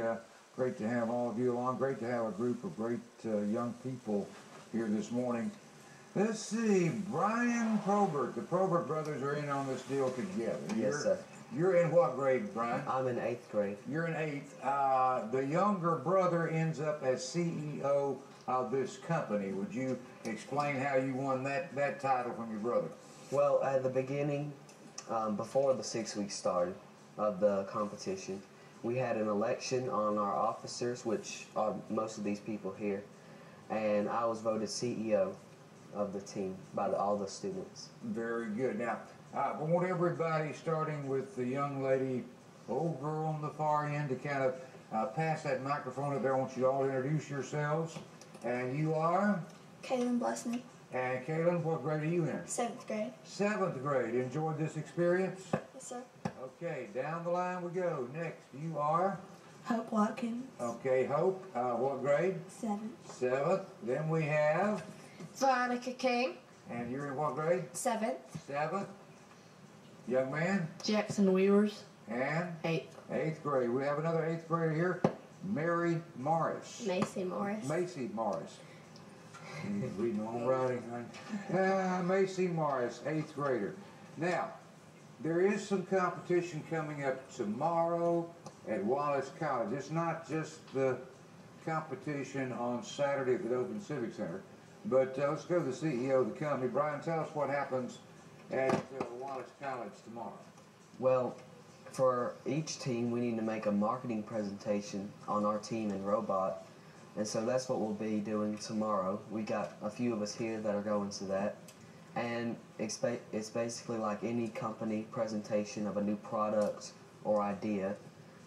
Uh, Great to have all of you along. Great to have a group of great uh, young people here this morning. Let's see, Brian Probert. The Probert brothers are in on this deal together. Yes, you're, sir. You're in what grade, Brian? I'm in eighth grade. You're in eighth. Uh, the younger brother ends up as CEO of this company. Would you explain how you won that, that title from your brother? Well, at the beginning, um, before the six weeks started of the competition, we had an election on our officers, which are most of these people here, and I was voted CEO of the team by the, all the students. Very good. Now, uh, I want everybody, starting with the young lady, old girl on the far end, to kind of uh, pass that microphone up there. I want you all to introduce yourselves. And you are? Kaylin Blessney, And Kaylin, what grade are you in? seventh grade. Seventh grade. Enjoyed this experience? Yes, sir. Okay, down the line we go. Next, you are? Hope Watkins, Okay, Hope. Uh, what grade? seventh. Seventh. Then we have, Veronica King, and you're in what grade? Seventh. Seventh. Young man. Jackson Weavers, And eighth. eighth grade. We have another eighth grader here, Mary Morris. Macy Morris. Macy Morris. Reading own writing. Ah, Macy Morris, eighth grader. Now, there is some competition coming up tomorrow at Wallace College. It's not just the competition on Saturday at the Dothan Civic Center, but uh, let's go to the CEO of the company. Brian, tell us what happens at uh, Wallace College tomorrow. Well, for each team, we need to make a marketing presentation on our team and robot, and so that's what we'll be doing tomorrow. We got a few of us here that are going to that, and it's, it's basically like any company presentation of a new product or idea,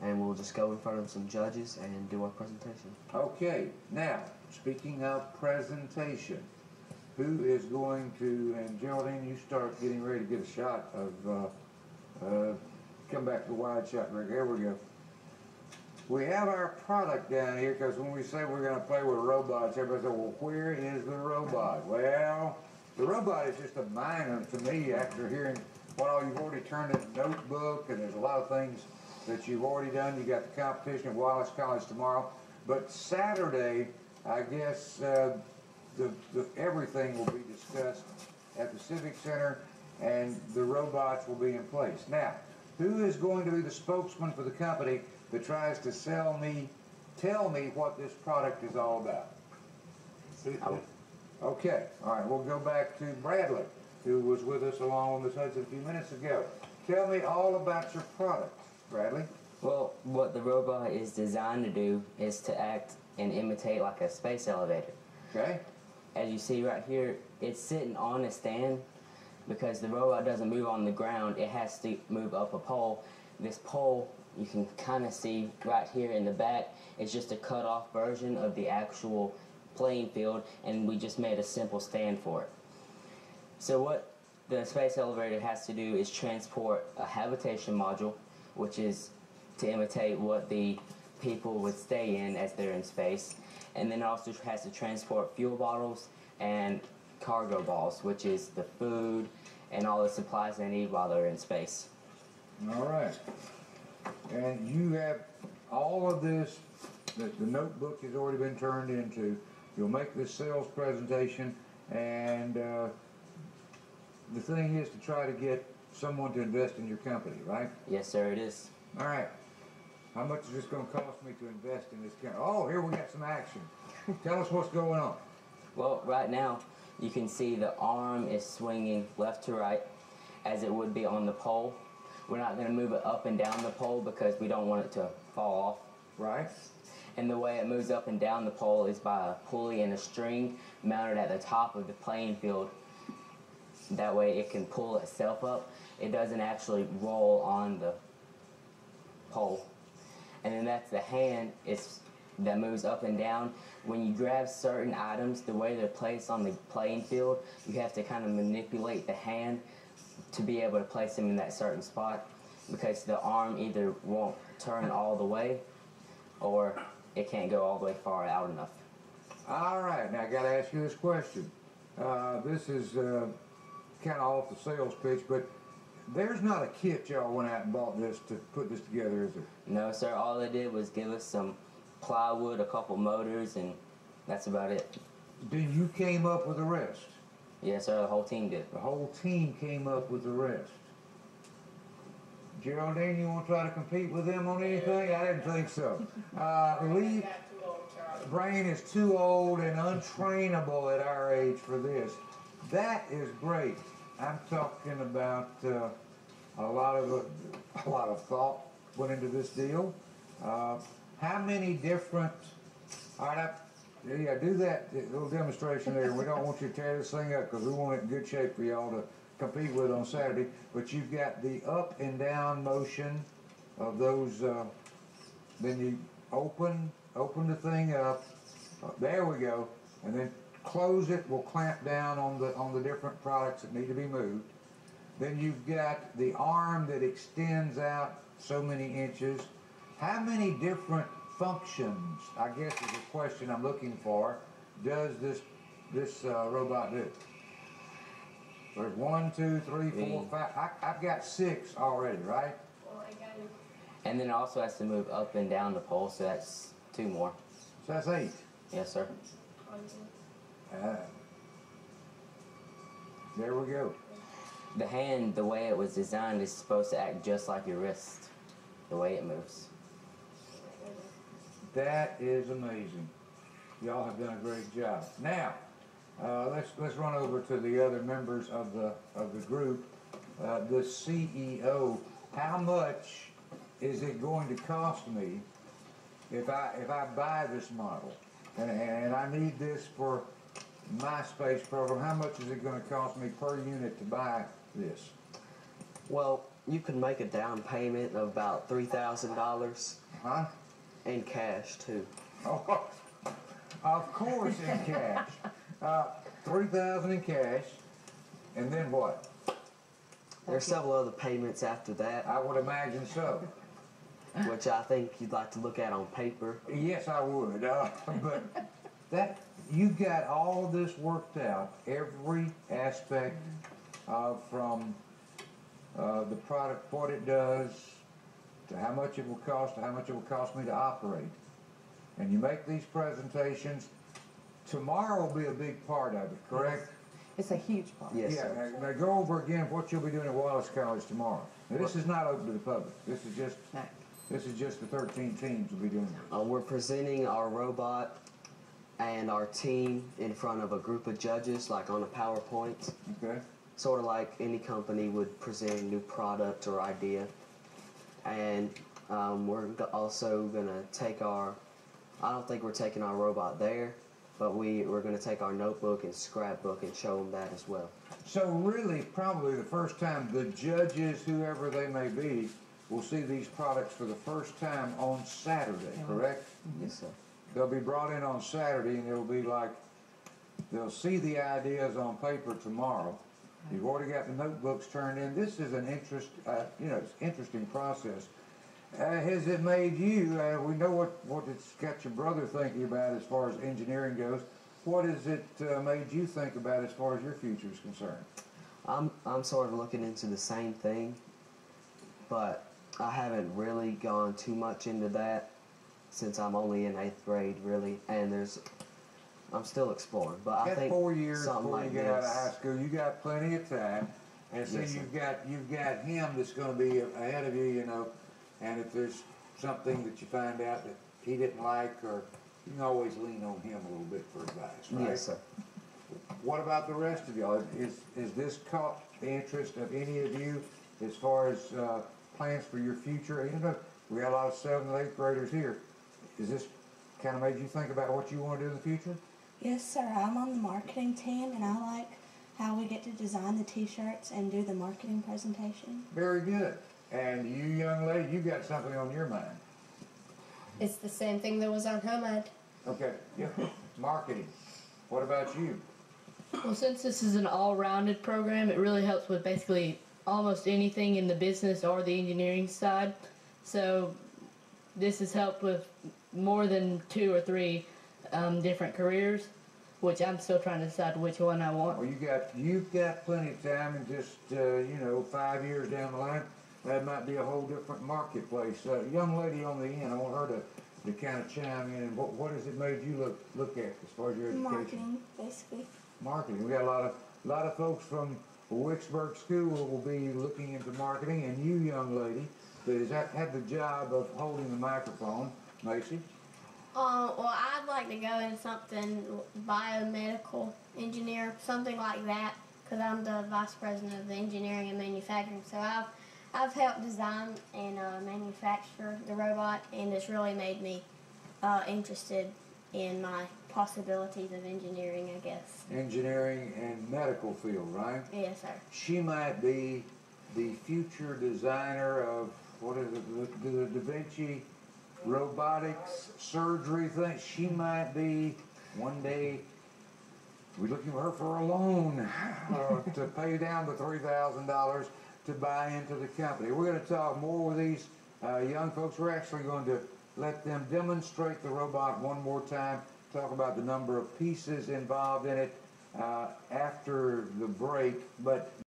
and we'll just go in front of some judges and do our presentation. Okay, now, speaking of presentation, who is going to, and Geraldine, you start getting ready to get a shot of, uh, uh, come back to the wide shot, Rick, there we go. We have our product down here, because when we say we're gonna play with robots, everybody says, well, where is the robot? Well, the robot is just a minor to me after hearing what all you've already turned in a notebook, and there's a lot of things that you've already done. You got the competition at Wallace College tomorrow. But Saturday, I guess, uh, the, the, everything will be discussed at the Civic Center and the robots will be in place. Now, who is going to be the spokesman for the company that tries to sell me, tell me what this product is all about? Okay, all right, we'll go back to Bradley, who was with us along on Miss Hudson a few minutes ago. Tell me all about your product, Bradley. Well, what the robot is designed to do is to act and imitate like a space elevator. Okay? As you see right here, it's sitting on a stand because the robot doesn't move on the ground, it has to move up a pole. This pole, you can kind of see right here in the back, it's just a cut off version of the actual playing field, and we just made a simple stand for it. So, what the space elevator has to do is transport a habitation module, which is to imitate what the people would stay in as they're in space, and then also has to transport fuel bottles and cargo balls, which is the food and all the supplies they need while they're in space. All right. And you have all of this, that the notebook has already been turned into. You'll make this sales presentation, and uh, the thing is to try to get someone to invest in your company, right? Yes, sir, it is. All right. How much is this going to cost me to invest in this company? Oh, here we got some action. Tell us what's going on. Well, right now, you can see the arm is swinging left to right as it would be on the pole. We're not going to move it up and down the pole because we don't want it to fall off. Right? And the way it moves up and down the pole is by a pulley and a string mounted at the top of the playing field. That way it can pull itself up. It doesn't actually roll on the pole. And then that's the hand is that moves up and down. When you grab certain items, the way they're placed on the playing field, you have to kind of manipulate the hand to be able to place them in that certain spot because the arm either won't turn all the way or it can't go all the way far out enough. All right, now I got to ask you this question. Uh, this is uh, kind of off the sales pitch, but there's not a kit y'all went out and bought this to put this together, is there? No, sir. All they did was give us some plywood, a couple motors, and that's about it. Then you came up with the rest. Yes, sir. The whole team did. The whole team came up with the rest. Geraldine, you want to try to compete with them on anything? I didn't think so. Uh, Lee, Brain is too old and untrainable at our age for this. That is great. I'm talking about uh, a lot of a lot of thought went into this deal. Uh, how many different? All right, I, yeah, do that little demonstration there. We don't want you to tear this thing up because we want it in good shape for y'all to compete with on Saturday. But you've got the up and down motion of those. Uh, then you open open the thing up. Uh, there we go, and then close it. We'll clamp down on the on the different products that need to be moved. Then you've got the arm that extends out so many inches. How many different functions, I guess is the question I'm looking for, does this this uh, robot do? There's one, two, three, four, Mm. five. I, I've got six already, right? And then it also has to move up and down the pole, so that's two more. So that's eight. Yes, sir. Uh, there we go. The hand, the way it was designed, is supposed to act just like your wrist, the way it moves. That is amazing. Y'all have done a great job. Now, uh, let's let's run over to the other members of the of the group. Uh, the CEO. How much is it going to cost me if I if I buy this model and, and I need this for my space program? How much is it going to cost me per unit to buy this? Well, you can make a down payment of about three thousand dollars Huh? In cash too. Oh, of course in cash. Uh, three thousand in cash, and then what? There's several other payments after that, I would imagine so. which I think you'd like to look at on paper. Yes, I would. Uh, but that you've got all this worked out, every aspect uh, from uh, the product, what it does, to how much it will cost, to how much it will cost me to operate. And you make these presentations. Tomorrow will be a big part of it, correct? It's a huge part. Yes, yeah. sir. Now, now go over again what you'll be doing at Wallace College tomorrow. Now, this is not open to the public. This is just No. this is just the 13 teams will be doing this. Uh, we're presenting our robot and our team in front of a group of judges, like on a PowerPoint, Okay. sort of like any company would present a new product or idea. And um, we're also gonna take our. I don't think we're taking our robot there, but we we're gonna take our notebook and scrapbook and show them that as well. So really, probably the first time the judges, whoever they may be, will see these products for the first time on Saturday, correct? Yes, sir. They'll be brought in on Saturday and it'll be like, they'll see the ideas on paper tomorrow. You've already got the notebooks turned in. This is an interest, uh, you know, interesting process. Uh, has it made you, uh, we know what, what it's got your brother thinking about as far as engineering goes. What has it uh, made you think about as far as your future is concerned? I'm I'm sort of looking into the same thing, but I haven't really gone too much into that since I'm only in eighth grade, really, and there's I'm still exploring. But I think four years something before like you get out of high school. You got plenty of time, and so Yes, you've got you've got him that's going to be ahead of you, you know. And if there's something that you find out that he didn't like, or you can always lean on him a little bit for advice, right? Yes, sir. What about the rest of y'all? Is is this caught the interest of any of you as far as uh, plans for your future? You know, we got a lot of seventh and eighth graders here. Is this kind of made you think about what you want to do in the future? Yes, sir. I'm on the marketing team, and I like how we get to design the T-shirts and do the marketing presentation. Very good. And you, young lady, you got something on your mind. It's the same thing that was on Homad. Okay, yeah, marketing. What about you? Well, since this is an all-rounded program, it really helps with basically almost anything in the business or the engineering side. So this has helped with more than two or three um, different careers. which I'm still trying to decide which one I want. Well, you got, you've got plenty of time and just, uh, you know, five years down the line, that might be a whole different marketplace. Uh, young lady on the end, I want her to, to kind of chime in, and what, what has it made you look, look at as far as your education? Marketing, basically. Marketing, we got a lot of, a lot of folks from Wicksburg School will be looking into marketing, and you, young lady, that has had- had the job of holding the microphone, Macy, Uh, well, I'd like to go in something biomedical engineer, something like that, because I'm the vice president of the engineering and manufacturing. So I've I've helped design and uh, manufacture the robot, and it's really made me uh, interested in my possibilities of engineering. I guess. engineering and medical field, right? Yes, sir. She might be the future designer of, what is it, the, the Da Vinci robotics surgery thing. She might be one day, we're looking for her for a loan uh, to pay down the three thousand dollars to buy into the company. We're going to talk more with these uh, young folks. We're actually going to let them demonstrate the robot one more time. Talk about the number of pieces involved in it uh, after the break, but